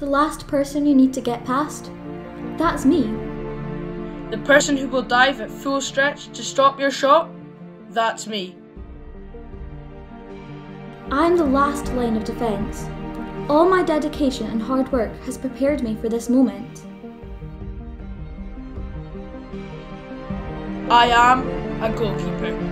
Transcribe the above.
The last person you need to get past? That's me. The person who will dive at full stretch to stop your shot? That's me. I'm the last line of defence. All my dedication and hard work has prepared me for this moment. I am a goalkeeper.